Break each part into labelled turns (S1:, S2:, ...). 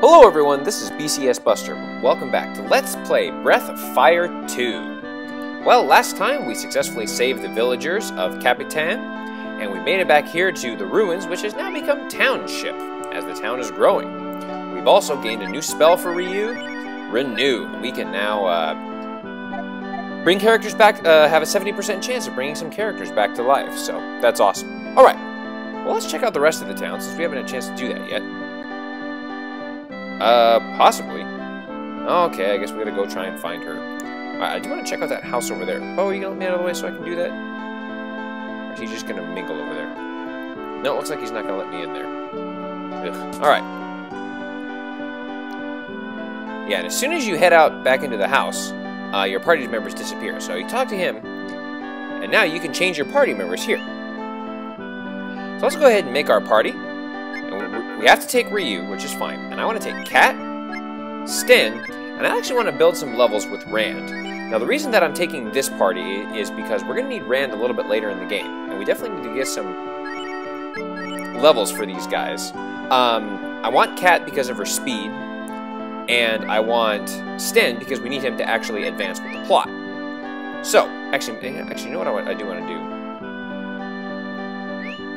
S1: Hello everyone, this is BCS Buster. Welcome back to Let's Play Breath of Fire 2. Well, last time we successfully saved the villagers of Capitan, and we made it back here to the ruins, which has now become Township, as the town is growing. We've also gained a new spell for Ryu, Renew. We can now uh, bring characters back, uh, have a 70% chance of bringing some characters back to life, so that's awesome. Alright, well let's check out the rest of the town, since we haven't had a chance to do that yet. Uh, possibly. Okay, I guess we gotta go try and find her. Right, I do want to check out that house over there. Oh, you gonna let me out of the way so I can do that? Or is he just gonna mingle over there? No, it looks like he's not gonna let me in there. Ugh. Alright. Yeah, and as soon as you head out back into the house, uh, your party members disappear. So you talk to him, and now you can change your party members here. So let's go ahead and make our party. We have to take Ryu, which is fine. And I want to take Katt, Sten, and I actually want to build some levels with Rand. Now the reason that I'm taking this party is because we're going to need Rand a little bit later in the game. And we definitely need to get some levels for these guys. Um, I want Katt because of her speed, and I want Sten because we need him to actually advance with the plot. So, actually, actually, you know what I, I do want to do?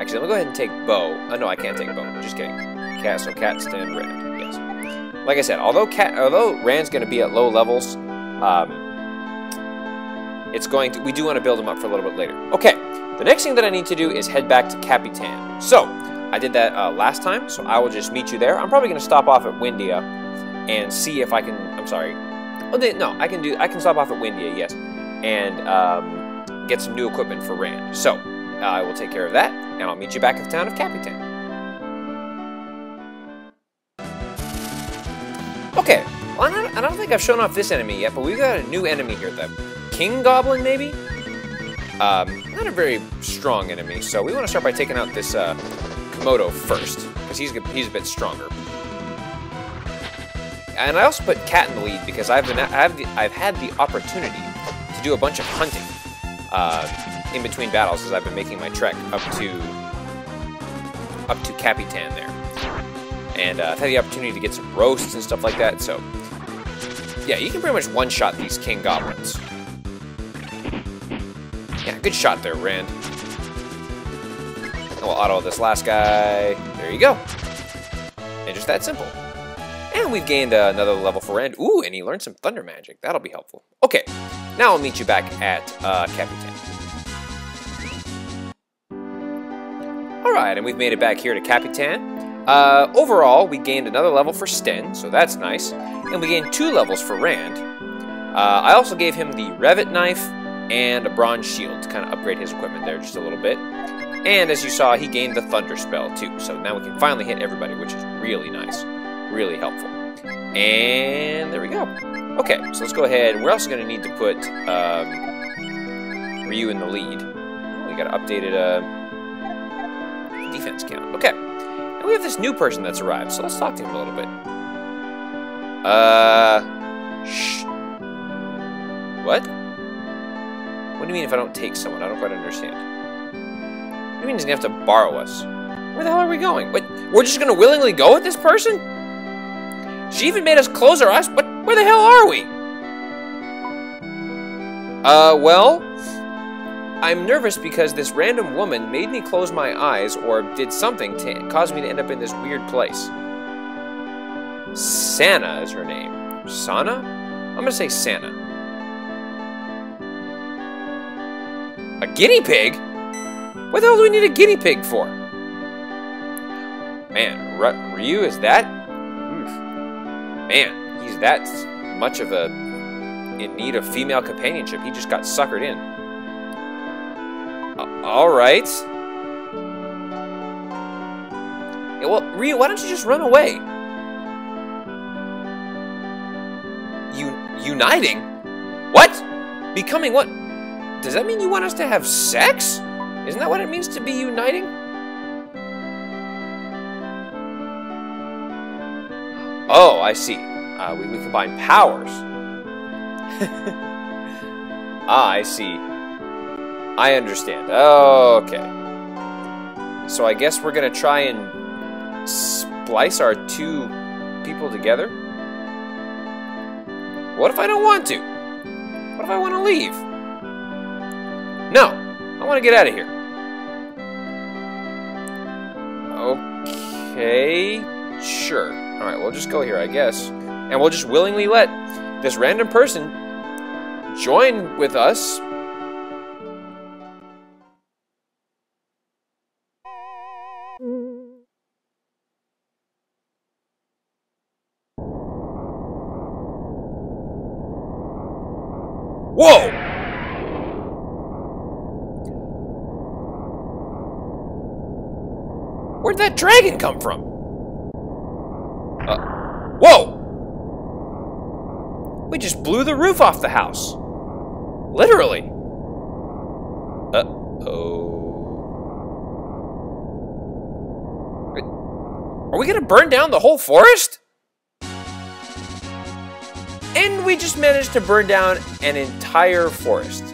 S1: Actually, let me go ahead and take Bow. Oh, no, I can't take Bow. Just kidding. Katt, so Katt, Sten, Rand. Yes. Like I said, although Katt, although Rand's going to be at low levels, um, it's going to. We do want to build him up for a little bit later. Okay. The next thing that I need to do is head back to Capitan. So, I did that uh, last time, so I will just meet you there. I'm probably going to stop off at Windia and see if I can. I'm sorry. Oh, no, I can do. I can stop off at Windia, yes, and um, get some new equipment for Rand. So, I will take care of that, and I'll meet you back at the town of Capitan. Okay, well, I, don't, I don't think I've shown off this enemy yet, but we've got a new enemy here, the King Goblin, maybe? Um, not a very strong enemy, so we want to start by taking out this uh, Komodo first, because he's, he's a bit stronger. And I also put Katt in the lead because I've, been, I've, I've had the opportunity to do a bunch of hunting. Uh, in between battles as I've been making my trek up to up to Capitan there. And uh, I've had the opportunity to get some roasts and stuff like that, so yeah, you can pretty much one-shot these King Goblins. Yeah, good shot there, Rand. And we'll auto this last guy. There you go. And just that simple. And we've gained uh, another level for Rand. Ooh, and he learned some Thunder Magic. That'll be helpful. Okay, now I'll meet you back at uh, Capitan. Alright, and we've made it back here to Capitan. Uh, overall, we gained another level for Sten, so that's nice. And we gained two levels for Rand. Uh, I also gave him the Revit Knife and a Bronze Shield to kind of upgrade his equipment there just a little bit. And as you saw, he gained the Thunder Spell too, so now we can finally hit everybody, which is really nice. Really helpful. And there we go. Okay, so let's go ahead. We're also going to need to put um, Ryu in the lead. We got to update it. Uh, defense count. Okay. And we have this new person that's arrived, so let's talk to him a little bit. Uh. Shh. What? What do you mean if I don't take someone? I don't quite understand. What do you mean he's gonna have to borrow us? Where the hell are we going? What? We're just gonna willingly go with this person? She even made us close our eyes. But where the hell are we? Uh, well, I'm nervous because this random woman made me close my eyes or did something to cause me to end up in this weird place. Santa is her name. Sana? I'm gonna say Santa. A guinea pig? What the hell do we need a guinea pig for? Man, R Ryu is that? Oof. Man, he's that much of a in need of female companionship. He just got suckered in. All right. Yeah, well, Ryu, why don't you just run away? Un uniting? What? Becoming what? Does that mean you want us to have sex? Isn't that what it means to be uniting? Oh, I see. Uh, we, we combine powers. ah, I see. I understand. Okay. So I guess we're gonna try and splice our two people together? What if I don't want to? What if I want to leave? No, I want to get out of here. Okay, sure. Alright, we'll just go here, I guess. And we'll just willingly let this random person join with us. Where'd that dragon come from? Uh, whoa! We just blew the roof off the house. Literally. Uh-oh. Are we gonna burn down the whole forest? And we just managed to burn down an entire forest.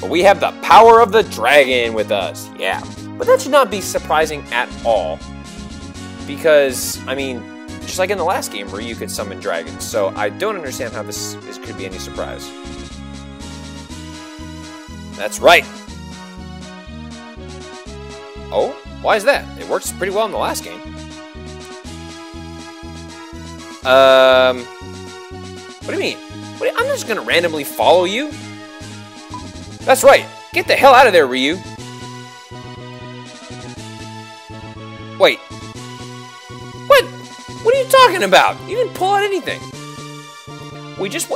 S1: But we have the power of the dragon with us. Yeah. But that should not be surprising at all. Because, I mean, just like in the last game where you could summon dragons. So I don't understand how this, this could be any surprise. That's right. Oh, why is that? It works pretty well in the last game. Um, what do you mean? What I'm just gonna randomly follow you. That's right. Get the hell out of there, Ryu. Wait. What? What are you talking about? You didn't pull out anything. We just?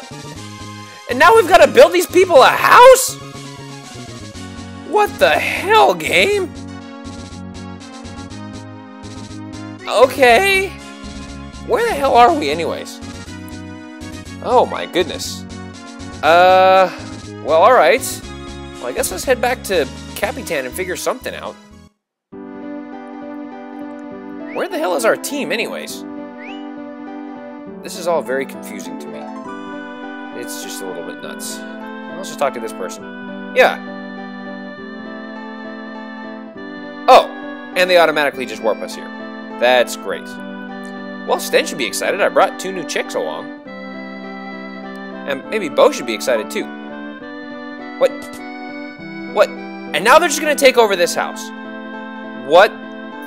S1: And now we've got to build these people a house? What the hell, game? Okay. Where the hell are we anyways? Oh my goodness. Uh, well, alright. Well, I guess let's head back to Capitan and figure something out. Where the hell is our team anyways? This is all very confusing to me. It's just a little bit nuts. Let's just talk to this person. Yeah. Oh, and they automatically just warp us here. That's great. Well, Sten should be excited. I brought two new chicks along. And maybe Bow should be excited too. What? What? And now they're just gonna take over this house. What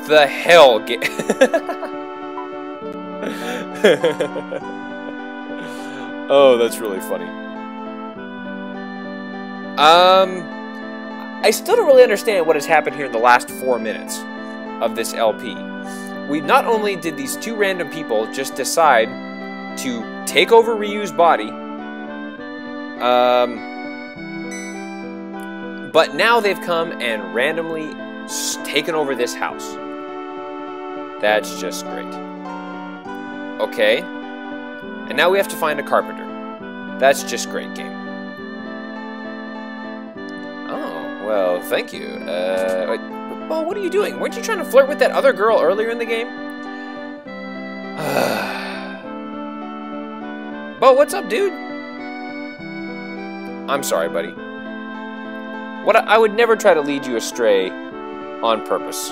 S1: the hell? oh, that's really funny. Um, I still don't really understand what has happened here in the last four minutes of this LP. We not only did these two random people just decide to take over Ryu's body, um, but now they've come and randomly taken over this house. That's just great. Okay. And now we have to find a carpenter. That's just great game. Oh, well, thank you. Uh, wait, Bow, what are you doing? Weren't you trying to flirt with that other girl earlier in the game? Bow, what's up, dude? I'm sorry, buddy. What I, I would never try to lead you astray on purpose.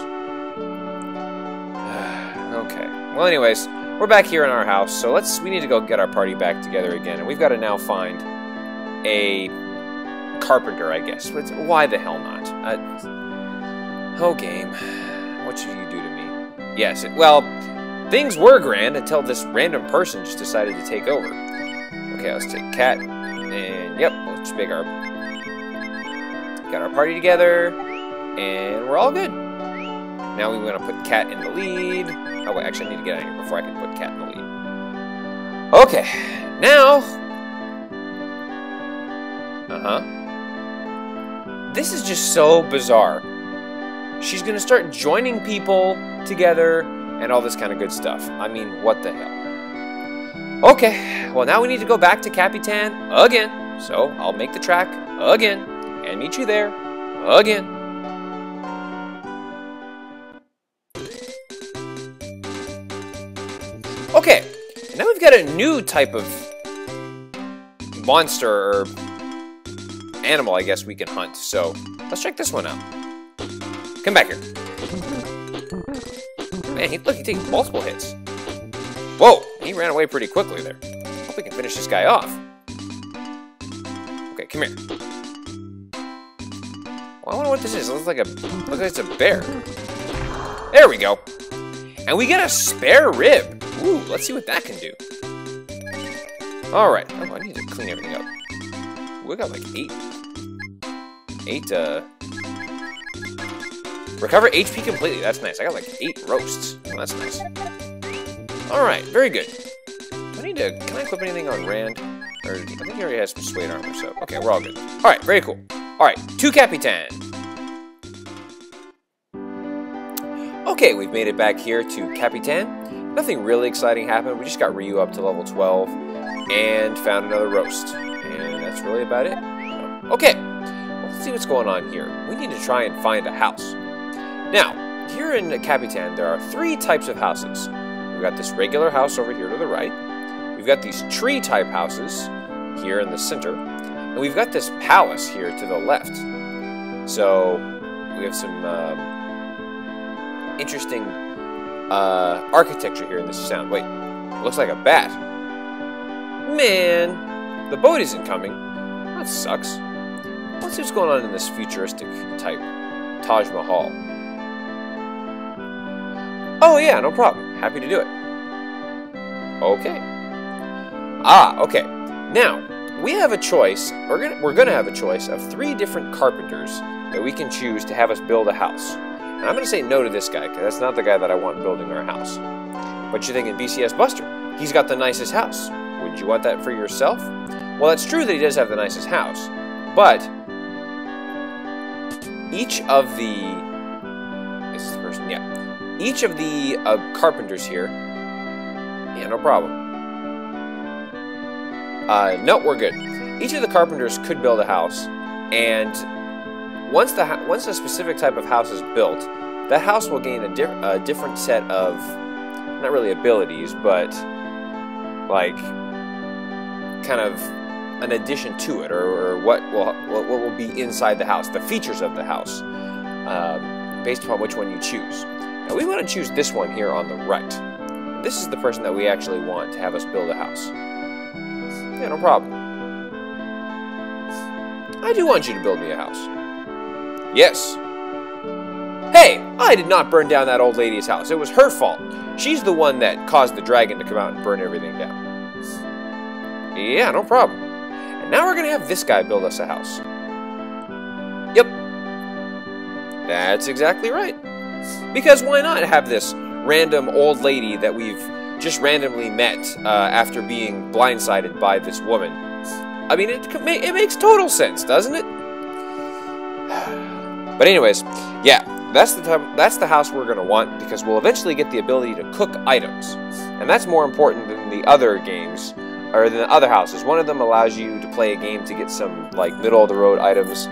S1: Okay. Well, anyways, we're back here in our house, so let's. We need to go get our party back together again, and we've got to now find a carpenter, I guess. Why the hell not? Uh, oh, game. What should you do to me? Yes, it, well, things were grand until this random person just decided to take over. Okay, let's take Katt, and yep, let's make our got our party together, and we're all good. Now we want to put Katt in the lead. Oh wait, actually I need to get out of here before I can put Katt in the lead. Okay, now. Uh huh. This is just so bizarre. She's gonna start joining people together and all this kind of good stuff. I mean, what the hell? Okay, well now we need to go back to Capitan again. So I'll make the track again and meet you there again. Okay, now we've got a new type of monster or animal, I guess, we can hunt. So let's check this one out. Come back here. Man, he, look, he takes multiple hits. Whoa, He ran away pretty quickly there. Hope we can finish this guy off. Okay, come here. Well, I wonder what this is. It looks like a looks like it's a bear. There we go. And we get a spare rib. Ooh, let's see what that can do. All right. Oh, I need to clean everything up. We got like eight, eight. Uh, recover HP completely. That's nice. I got like eight roasts. Oh, that's nice. All right, very good. I need to. Can I equip anything on Rand? Or I think he already has some suede armor. So okay, we're all good. All right, very cool. All right, to Capitan. Okay, we've made it back here to Capitan. Nothing really exciting happened. We just got Ryu up to level 12 and found another roast. And that's really about it. Okay, let's see what's going on here. We need to try and find a house. Now, here in Capitan, there are three types of houses. We've got this regular house over here to the right. We've got these tree-type houses here in the center. And we've got this palace here to the left. So, we have some... Um, interesting uh, architecture here in this sound. Wait, looks like a bat. Man, the boat isn't coming. That sucks. Let's see what's going on in this futuristic type Taj Mahal. Oh yeah, no problem. Happy to do it. Okay. Ah, okay. Now, we have a choice, we're gonna, we're gonna have a choice of three different carpenters that we can choose to have us build a house. And I'm going to say no to this guy, because that's not the guy that I want building our house. But you're thinking, BCS Buster, he's got the nicest house. Would you want that for yourself? Well, that's true that he does have the nicest house, but each of the... Is the person, yeah. Each of the uh, carpenters here... Yeah, no problem. Uh, no, we're good. Each of the carpenters could build a house, and once the once a specific type of house is built, that house will gain a, di a different set of not really abilities, but like kind of an addition to it, or, or what will what will be inside the house, the features of the house, um, based upon which one you choose. Now we want to choose this one here on the right. This is the person that we actually want to have us build a house. Yeah, no problem. I do want you to build me a house. Yes. Hey, I did not burn down that old lady's house. It was her fault. She's the one that caused the dragon to come out and burn everything down. Yeah, no problem. And now we're going to have this guy build us a house. Yep. That's exactly right. Because why not have this random old lady that we've just randomly met uh, after being blindsided by this woman? I mean, it, it makes total sense, doesn't it? But anyways, yeah, that's the that's the house we're going to want because we'll eventually get the ability to cook items. And that's more important than the other games or than the other houses. One of them allows you to play a game to get some like middle of the road items.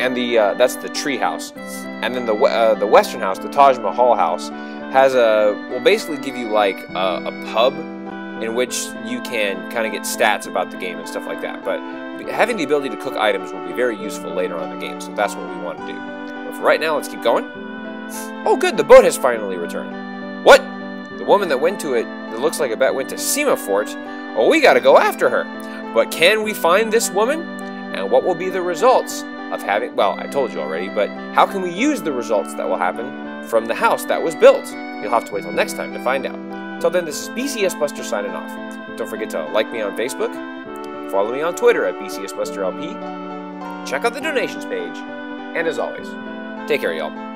S1: And the uh, that's the tree house. And then the uh, the western house, the Taj Mahal house, has a will basically give you like a, a pub in which you can kind of get stats about the game and stuff like that. But having the ability to cook items will be very useful later on in the game, so that's what we want to do. But for right now, let's keep going. Oh good, the boat has finally returned. What? The woman that went to it, that looks like a bet, went to SimaFort? Oh, we gotta go after her. But can we find this woman? And what will be the results of having, well, I told you already, but how can we use the results that will happen from the house that was built? You'll have to wait till next time to find out. Till then, this is BCS Buster signing off. Don't forget to like me on Facebook, Follow me on Twitter at BCSBusterLP. Check out the donations page. And as always, take care, y'all.